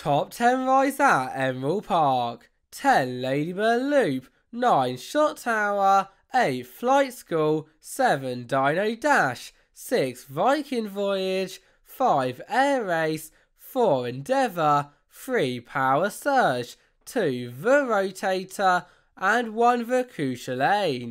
Top 10 rides at Emerald Park. 10 Ladybird Loop. 9 Shot Tower. 8 Flight School. 7 Dino Dash. 6 Viking Voyage. 5 Air Race. 4 Endeavour. 3 Power Surge. 2 The Rotator. And 1 The Cu Chulainn.